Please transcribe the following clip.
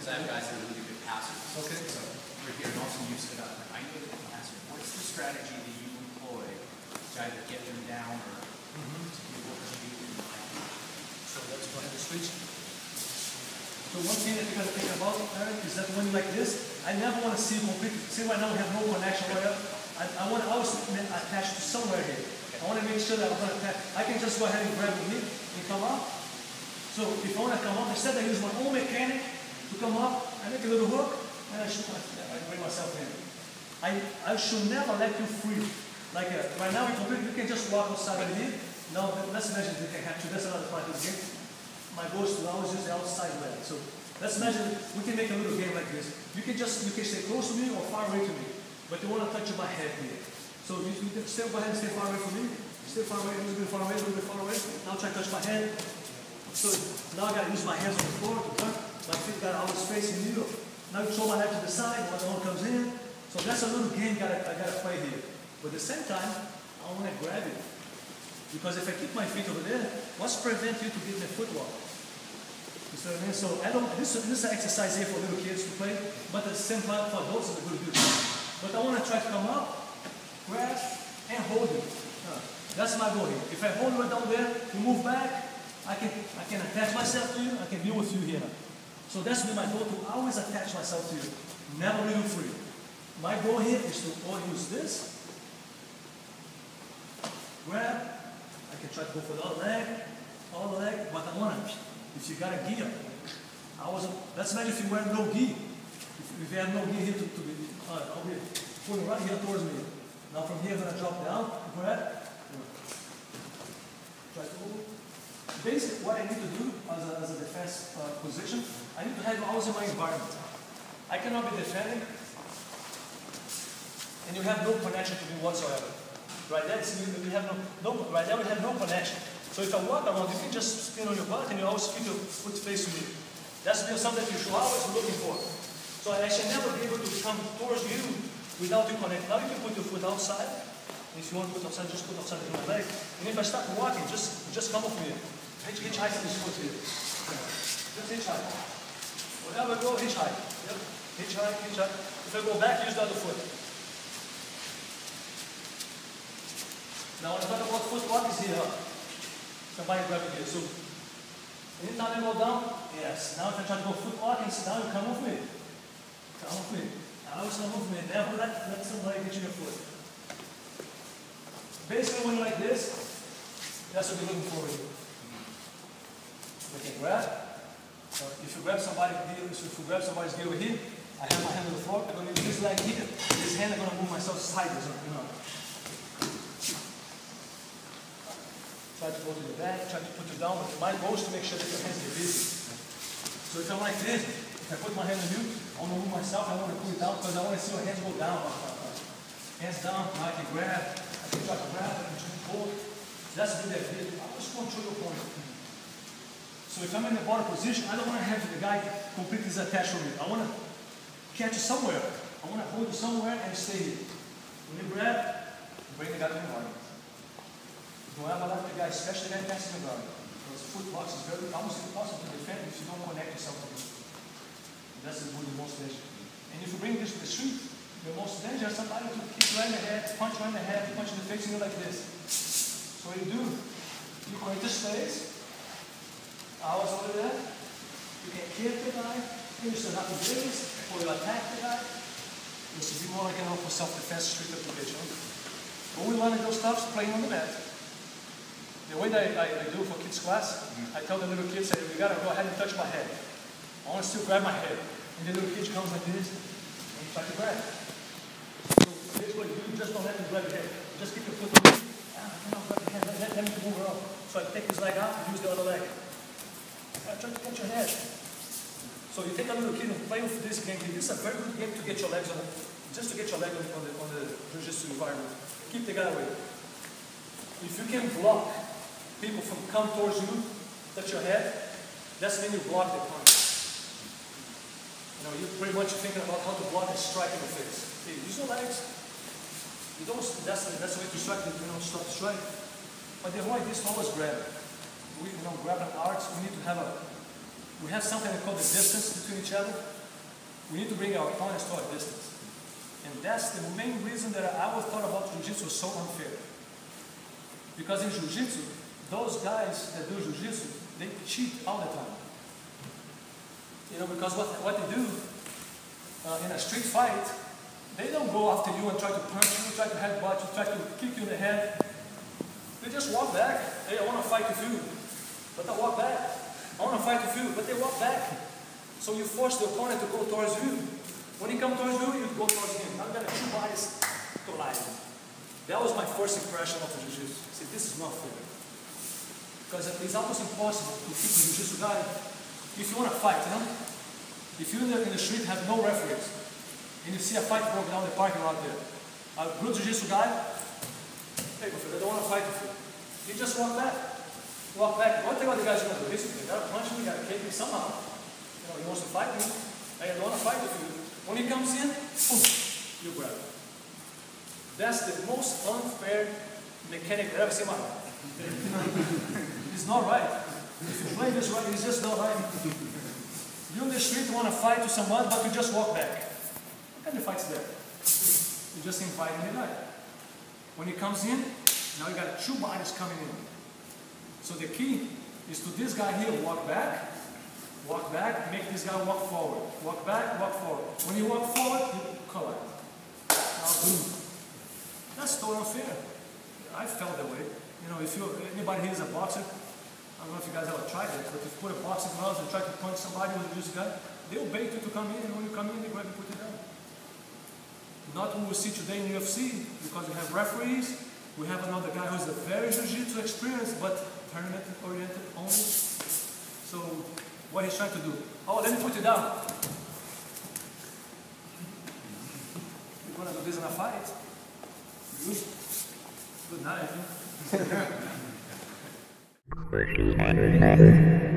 because I have guys that are really good passers. Okay. So we're here and also use it up. I know that passer. What's the strategy that you employ to either get them down or Mm-hmm. to be able to shoot in the line? So let's go ahead and switch. So one thing that you gotta think about, Eric, is that when you're like this, I never wanna see you complete, see right now we have no connection right I, I wanna always ma- attach to somewhere here. I wanna make sure that I'm gonna attach, I can just go ahead and grab it here and come up. So if I wanna come up, instead I use my own mechanic to come up, I make a little hook, and I shoot my, I bring myself in. I, I should never let you free. Like uh, right now, we you can just walk outside right here. Now, let's imagine you can have to, that's another part of the game. My goal is to always use the outside leg. So let's imagine we can make a little game like this. You can just, you can stay close to me or far away to me. But you want to touch my head here. So you, you can stay, go stay far away from me. Stay far away, a little bit far away, a little bit far away. Now try to touch my head. So now I gotta use my hands on the floor to turn. My feet got always facing you. Now you throw my head to the side, arm comes in. So that's a little game gotta, I gotta play here. But at the same time, I wanna grab it. Because if I keep my feet over there, what's prevent you to get my foot walk? You see what I mean? So I don't, this, this is an exercise here for little kids to play, but at the same time for adults it's a good good. But I wanna try to come up, grab, and hold it. That's my goal here. If I hold it down there, you move back, I can, I can attach myself to you, I can be with you here. So that's been my goal to always attach myself to you. Never leave you free. My goal here is to all use this, grab, I can try to go for the other leg, other leg, but I want to, if you got a gear, I was, let's imagine if you wear no gear. If, if you have no gear here to, to be, uh, pulling right here towards me. Now from here, I'm going to drop down, grab, try to. Basically, what I need to do as a, as a defense uh, position, I need to have always in my environment. I cannot be defending, and you have no connection to me whatsoever. Right there, you have no, no, right there we have no connection. So if I walk around, you can just spin on your butt and you always keep your foot face to me. That's something that you should always be looking for. So I should never be able to come towards you without you connect. Now you can put your foot outside. If you want to put outside, just put outside my leg. And if I start walking, just just come up with me. Hitch, hitchhike this foot here. Just hitchhike. Whenever I go, hitchhike. Yep. Hitchhike, hitchhike. If I go back, use the other foot. Now when I talk about footwork is here. Somebody grab it here. So anytime I go down, yes. Now if I try to go footwork and sit down, you come with me. Come with me. I always come with me. Never let, let somebody get you your foot. Basically when like this, that's what we're looking for here. We can grab. So if you grab somebody if you grab somebody's gear over here, I have my hand on the floor, I'm gonna use this leg here. This hand I'm gonna move myself sideways, you know. Try to go to the back, try to put it down, but my goal is to make sure that your hands get busy. So if I'm like this, if I put my hand on you, I want to move myself, I want to pull it down because I want to see my hands go down. Hands down, I can grab, I can try to grab, I can try to hold. That's a good idea. I just control your opponent. So if I'm in the bottom position, I don't want to have the guy completely attached from me. I want to catch you somewhere. I want to hold you somewhere and stay here. When you grab, bring the guy to the bottom. Não é the guy especially that passing guard. Because footbox is very almost impossible to defend if you don't connect yourself to it. That's the, the most danger. And if you bring this to the street, the most danger is somebody to kick you in the head, punch you in the head, punch you in the face, and you're like this. So what you do, you create this space, hours over there, you can kick the guy, you still have to raise, or you attack the guy. This be more like an for self-defense street application. When we learn those stuff, playing on the mat. The way that I, I do for kids class, I tell the little kids, say, you gotta go ahead and touch my head. I want to still grab my head. And the little kid comes like this, and you try to grab. So what you do, just don't let him grab your head. Just keep your foot on me. Ah, I cannot grab your head, let, let, let me move around. So I take his leg out and use the other leg. I try to catch your head. So you take a little kid and play with this game. This is a very good game to get your legs on, just to get your leg on, on the, on the jiu-jitsu environment. Keep the guy away. If you can block people from come towards you, touch your head, that's when you block the punch. You know, you're pretty much thinking about how to block a strike in the face. Okay, use your legs. You don't, that's, that's the way to strike, you don't stop the strike. But the whole idea is always grab. We, you know, grab an we need to have a, we have something called the distance between each other. We need to bring our opponents to our distance. And that's the main reason that I always thought about Jiu-Jitsu was so unfair. Because in Jiu-Jitsu, those guys that do Jiu-Jitsu, they cheat all the time. You know, because what, what they do uh, in a street fight, they don't go after you and try to punch you, try to headbutt you, try to kick you in the head. They just walk back. Hey, I want to fight with you. But I walk back. I want to fight with you. But they walk back. So you force the opponent to go towards you. When he comes towards you, you go towards him. I'm going to two bodies collide. That was my first impression of Jiu-Jitsu. Said, this is not fair. Because it's almost impossible to keep a Jiu-Jitsu guy if you want to fight, you know? If you're in the, in the street, have no referees, and you see a fight broken down the parking lot there, a good Jiu-Jitsu guy, hey, I don't want to fight with you. You just walk back. Walk back. One thing about the guys going to do is they got to punch me, got to kick me somehow. You know, he wants to fight me. I don't want to fight with you. When he comes in, boom, you grab him. That's the most unfair mechanic I've ever seen in my life. it's not right. If you play this right, it's just not right. You in the street want to fight with someone, but you just walk back. What kind of fight's there? You just inviting the guy. When he comes in, now you got two bodies coming in. So the key is to this guy here walk back, walk back, make this guy walk forward. Walk back, walk forward. When you walk forward, you collide. Now boom. That's totally fear. I felt that way. You know, if you anybody here is a boxer, I don't know if you guys ever tried it, but if you put a boxing gloves and try to punch somebody with this gun, they'll bait you to come in, and when you come in, they grab and put you down. Not what we see today in UFC, because we have referees, we have another guy who's a very jiu-jitsu experience, but tournament oriented only. So what he's trying to do? Oh, let me put you down. You're gonna do this in a fight? Good. Night.